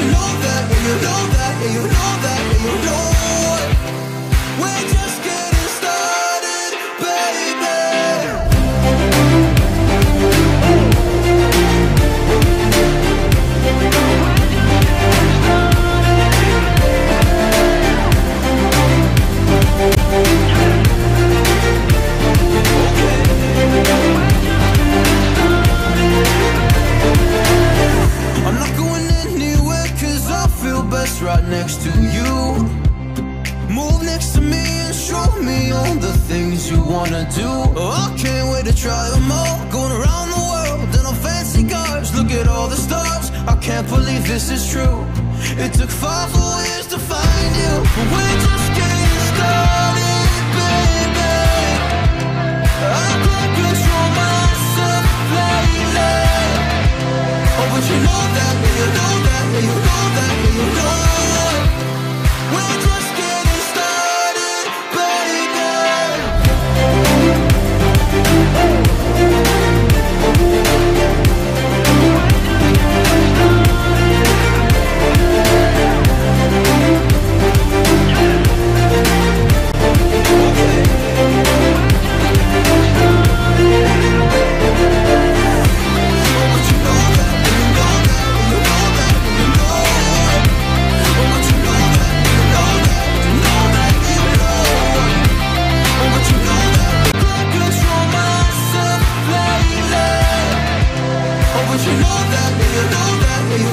you know that, yeah, you know that, yeah, you know you. Move next to me and show me all the things you wanna do. Oh, I can't wait to try them all. Going around the world in on fancy cars. Look at all the stars. I can't believe this is true. It took five whole years to find you. But We're just getting started, baby. I can't control myself lately. Oh, but you know that, you know that, you know that, you know it. We're know that, yeah, you know that, you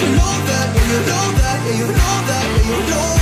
you know that, Yeah, you know that, Yeah, you know that, Yeah, you know that.